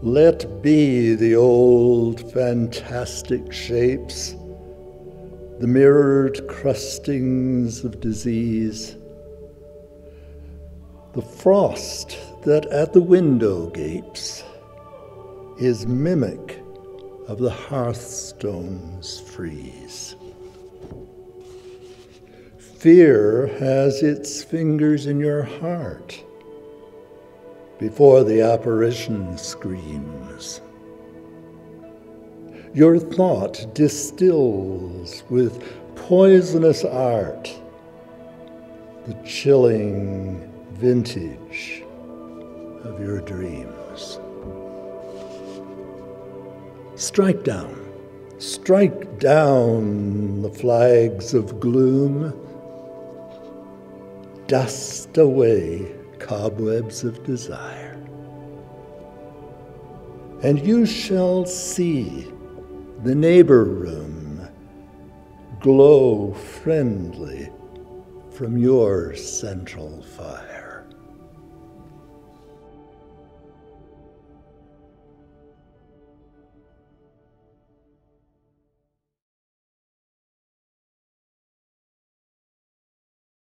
Let be the old fantastic shapes, the mirrored crustings of disease, the frost that at the window gapes is mimic of the hearthstone's freeze. Fear has its fingers in your heart before the apparition screams. Your thought distills with poisonous art the chilling vintage of your dreams. Strike down, strike down the flags of gloom, dust away cobwebs of desire. And you shall see the neighbor room glow friendly from your central fire.